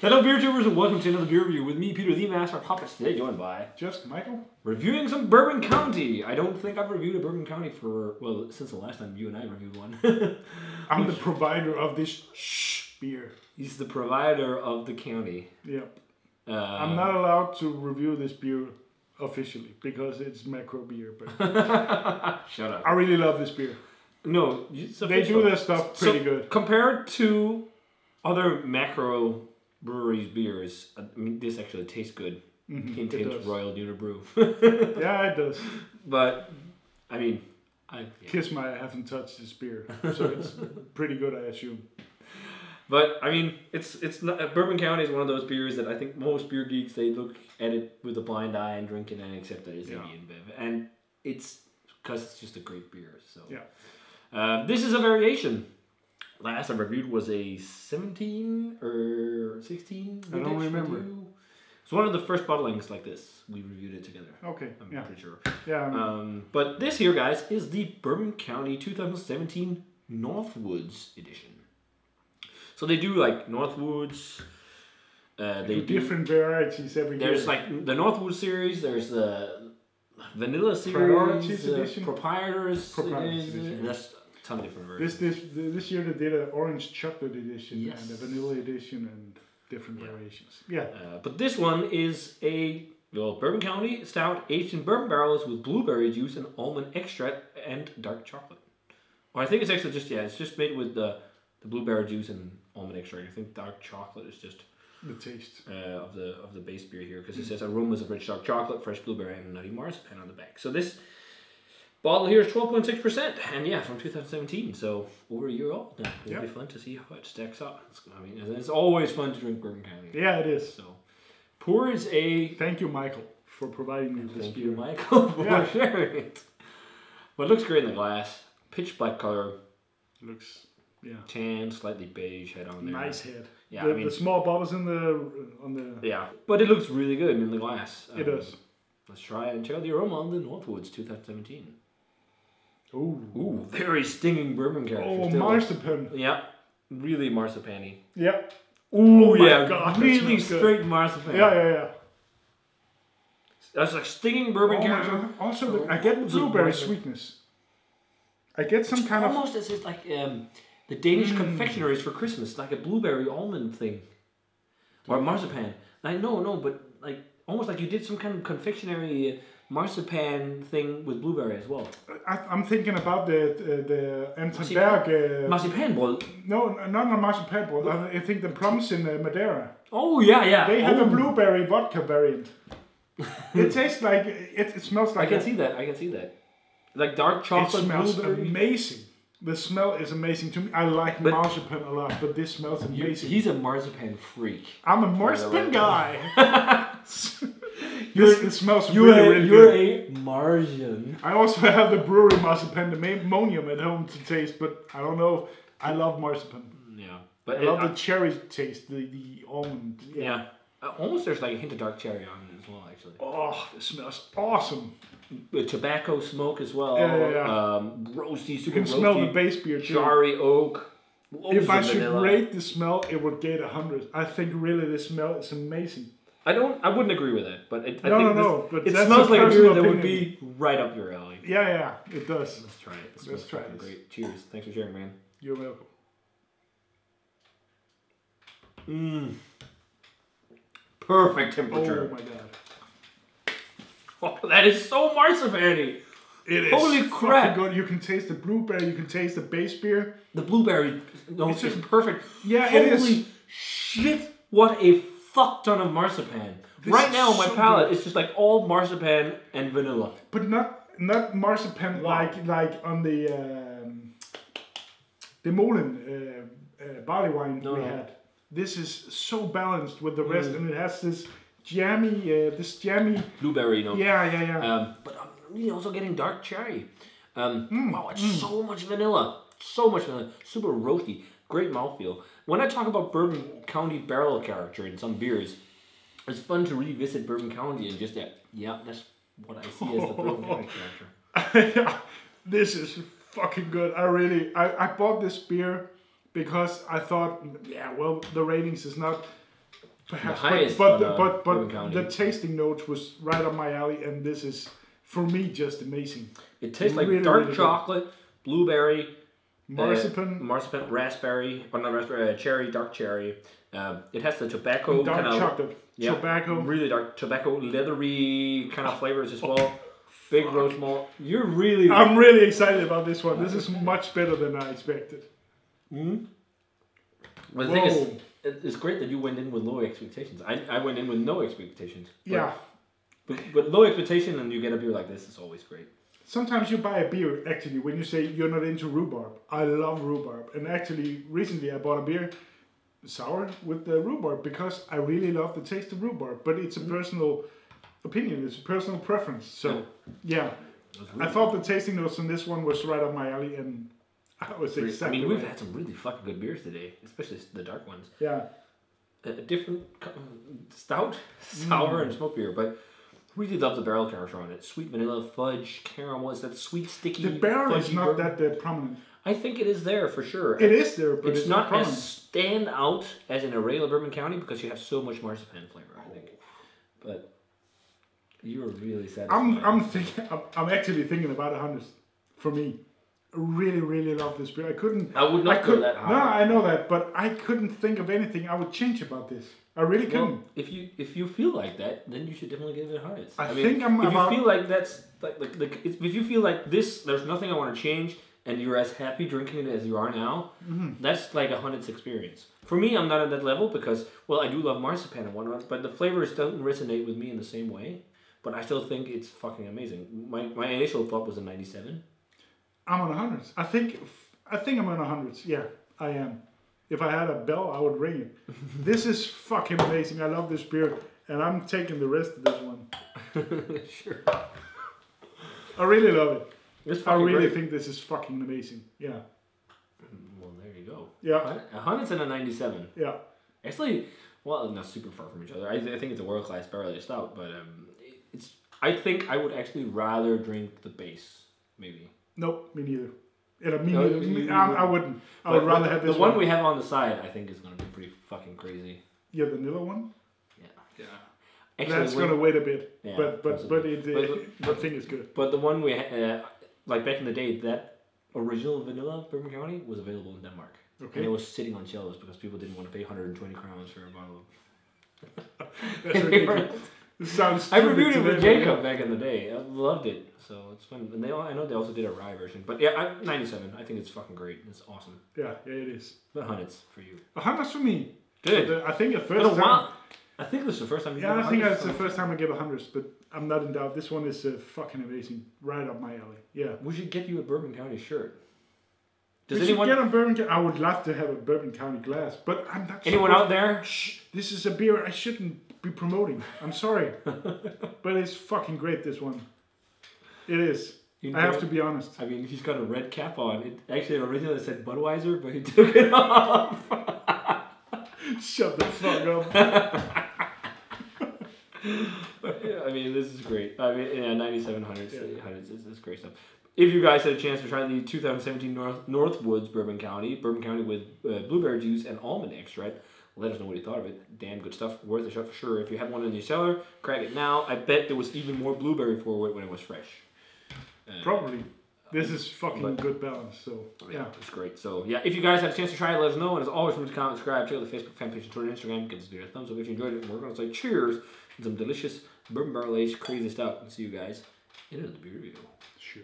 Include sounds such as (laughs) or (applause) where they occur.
Hello, beer tubers, and welcome to another beer review with me, Peter the Master of Hoppets. Today, joined by Just Michael? reviewing some Bourbon County. I don't think I've reviewed a Bourbon County for well since the last time you and I reviewed one. (laughs) I'm the provider of this shh beer. He's the provider of the county. Yep. Uh, I'm not allowed to review this beer officially because it's macro beer, but (laughs) Shut up. I really love this beer. No, it's They official. do their stuff pretty So, good. Compared to other macro breweries beers, I mean, this actually tastes good. Hint, Mm-hmm. it hint. Royal Unibrew. Brew. (laughs) Yeah, it does. (laughs) but I mean, I yeah. Kiss my I haven't touched this beer, so it's pretty good, I assume. (laughs) But I mean, it's it's not, uh, Bourbon County is one of those beers that I think most beer geeks they look at it with a blind eye and drink it and accept that it's Yeah. Indian Bev, and it's because it's just a great beer. So Yeah. uh, this is a variation. Last I reviewed was a seventeen or sixteen. I don't remember. review. It's one of the first bottlings like this. We reviewed it together. Okay, I'm yeah, pretty sure. yeah. um, Um, but this here, guys, is the Bourbon County 2017 Northwoods edition. So they do like Northwoods. Uh, they do do. different varieties every year. There's like the Northwood series. There's the Vanilla series. Priorities uh, edition. Proprietors. Proprietors edition, That's ton of different versions. this this this year they did an orange chocolate edition Yes. and a vanilla edition and different Yeah. variations. Yeah, Uh, but this one is a well Bourbon County stout aged in bourbon barrels with blueberry juice and almond extract and dark chocolate. Or I think it's actually just yeah, it's just made with the the blueberry juice and almond extract. I think dark chocolate is just the taste. uh, of the of the base beer here because it says aromas of rich dark chocolate, fresh blueberry, and nutty marzipan on the back. So this bottle here is twelve point six percent, and yeah, from two thousand seventeen. So over a year old now. It'll be fun to see how it stacks up. It's, I mean, it's always fun to drink Bourbon County. Yeah, it is. So pour is a Thank you, Michael, for providing me this Thank beer. you, Michael, (laughs) for Yeah. sharing it. But it looks great in the glass. Pitch black color, Looks yeah, tan, slightly beige head on there. nice head. Yeah, the, I mean, the small bubbles in the on the. yeah, but it looks really good in the glass. It Um, does. Let's try and check out the aroma on the Northwoods 2017. Ooh. Ooh, very stinging bourbon character. Oh, still. marzipan. Yeah, really marzipan-y. Yeah. Ooh, Oh yeah, God, really smells good. straight marzipan. Yeah, yeah, yeah. That's like stinging bourbon Oh character. Also, the, I get the blueberry marzipan. sweetness. I get some kind of. Almost as if like um, the Danish Mm. confectionaries for Christmas, like a blueberry almond thing, or marzipan. Like no, no, but like almost like you did some kind of confectionery uh, marzipan thing with blueberry as well. I, I'm thinking about the the, the Marzipan? Uh, no, not on marzipan. But I think the plums in uh, Madeira. Oh yeah, yeah. They have oh. a blueberry vodka variant. (laughs) it tastes like it, it smells like. I can a- see that. I can see that. Like dark It chocolate smells blueberry. amazing. The smell is amazing to me. I like But- marzipan a lot, but this smells You- amazing. he's a marzipan freak. I'm a marzipan guy. (laughs) (laughs) You're- this it smells You're really, a, really you're good. a Martian. I also have the brewery marzipan, the Monium at home to taste, but I don't know. I love marzipan. Yeah, but I it- love I- the cherry taste, the, the almond. yeah. Uh, Almost there's like a hint of dark cherry on it as well, actually. Oh, it smells awesome. The tobacco smoke as well. Yeah, yeah, yeah. Um, roasty, You super can smell the base beer too. Charry oak. If I of should vanilla. rate the smell, it would get a hundred. I think really the smell is amazing. I don't. I wouldn't agree with that, but it, I No, think no, this- no, but it smells like a beer that would be right up your alley. Yeah, yeah, it does. Let's try it. It Let's try this. Great. Cheers. Thanks for sharing, man. You're welcome. Mmm. Perfect temperature. Oh my god. Oh, that is so marzipan It is Holy crap. good. You can taste the blueberry, you can taste the base beer. The blueberry No, It's is just- perfect. Yeah, it is. Holy shit! What a fuck ton of marzipan. This right now, my so palate good. is just like all marzipan and vanilla. But not not marzipan Wow. like like on the um, the Molen uh, uh, barley wine No, we no. had. This is so balanced with the rest, Mm. and it has this jammy, uh, this jammy. Blueberry note. Yeah, yeah, yeah. Um, but I'm really also getting dark cherry. Um, Mm, Wow, it's so much vanilla. So much vanilla. Super roasty. Great mouthfeel. When I talk about Bourbon County barrel character in some beers, it's fun to revisit Bourbon County and just that, yeah, that's what I see as the Bourbon County (laughs) character. (laughs) this is fucking good. I really, I, I bought this beer because I thought, yeah, well, the ratings is not perhaps, highest but but uh, but, Bourbon but the tasting notes was right up my alley, and this is for me just amazing. It tastes like dark really good. chocolate, blueberry, Marzipan, uh, marzipan, raspberry, or not raspberry, uh, cherry, dark cherry. Um, it has the tobacco dark kind of chocolate, yeah, tobacco. really dark tobacco, leathery kind of flavors as well. Big roast malt. You're really I'm really excited about this one. This is much better than I expected. But the thing is, it's great that you went in with low expectations. I, I went in with no expectations. But, Yeah. But, but low expectation and you get a beer like this is always great. Sometimes you buy a beer actually when you say you're not into rhubarb. I love rhubarb, and actually recently I bought a beer sour with the rhubarb because I really love the taste of rhubarb. But it's a mm-hmm. personal opinion. It's a personal preference. So yeah, was I thought the tasting notes on this one was right up my alley, and (laughs) I was great. exactly. I mean, we've right. had some really fucking good beers today, especially the dark ones. yeah. A, different stout, (laughs) sour, mm. and smoked beer, but really love the barrel character on it. Sweet vanilla, fudge, caramel. Is that sweet, sticky? The barrel is not that uh, prominent. I think it is there for sure. It is there, but it's, it's, not prominent. as stand out as in a regular Bourbon County because you have so much marzipan flavor. I think, but you were really sad. I'm I'm thinking I'm, I'm actually thinking about a hundred for me. I really really love this beer. I couldn't. I would not I go could, that high. No, I know that, but I couldn't think of anything I would change about this. I really couldn't. Well, if you if you feel like that, then you should definitely give it hundreds. I think I'm If about- you feel like that's like like, like if if you feel like this, there's nothing I want to change, and you're as happy drinking it as you are now, Mm-hmm. that's like a hundreds experience. For me, I'm not at that level because well, I do love marzipan and whatnot, but the flavors don't resonate with me in the same way. But I still think it's fucking amazing. My my initial thought was a 97. I'm on a hundreds. I think I think I'm on a hundreds. Yeah, I am. If I had a bell, I would ring it. (laughs) this is fucking amazing. I love this beer, and I'm taking the rest of this one. (laughs) sure. I really love it. I really great. think this is fucking amazing. Yeah, Well, there you go. yeah, A hundreds and a 97. yeah. Actually, well, not super far from each other. I, I think it's a world class barrel aged stout, but um, it's. I think I would actually rather drink the base, maybe. Nope, me neither. Yeah, me No, you- I, I wouldn't. wouldn't. I would rather but have the one. one. we have on the side. I think is going to be pretty fucking crazy. Yeah, the vanilla one. Yeah. Yeah. Actually, That's gonna wait a bit, Yeah, but but but possibly. it But- uh, I think it's good. But the one we ha- uh, like back in the day, that original vanilla Bourbon County was available in Denmark, and it was sitting on shelves because people didn't want to pay 120 crowns for a bottle. (laughs) that's of ridiculous. (laughs) This sounds. I reviewed it with Jacob back in the day. I loved it, so it's fun. And they, all, I know they also did a rye version, but yeah, I, 97. I think it's fucking great. It's awesome. Yeah, yeah, it is. But hundreds for you. A hundred for me. Good. The- I think the first time. while. I think this is the first time you Yeah, I think hundreds, that's the first time I give a hundred, but I'm not in doubt. This one is uh, fucking amazing, right up my alley. Yeah. We should get you a Bourbon County shirt. Does we should anyone get a Bourbon? County- I would love to have a Bourbon County glass, but I'm not. anyone out there? Shh, this is a beer I shouldn't be promoting. I'm sorry, (laughs) but it's fucking great. This one, it is. You I have to be honest. I mean, he's got a red cap on. It actually originally said Budweiser, but he (laughs) took it off. (laughs) Shut the fuck up. yeah, I mean, this is great. I mean, yeah, 9700s, Yeah. 800s, this is great stuff. If you guys had a chance to try the 2017 North Northwoods Bourbon County, Bourbon County with uh, blueberry juice and almond extract, let us know what you thought of it. Damn good stuff. Worth a shot for sure. If you have one in your cellar, crack it now. I bet there was even more blueberry forward when it was fresh. Uh, Probably. This is fucking But- good balance. So Yeah, yeah. it's great. So yeah, if you guys have a chance to try it, let us know. And as always, remember to comment, subscribe, check out the Facebook fan page, and Twitter, and Instagram. Give us a thumbs up if you enjoyed it. And we're gonna say cheers and some delicious bourbon barrel aged crazy stuff. And see you guys in the beer review. Sure.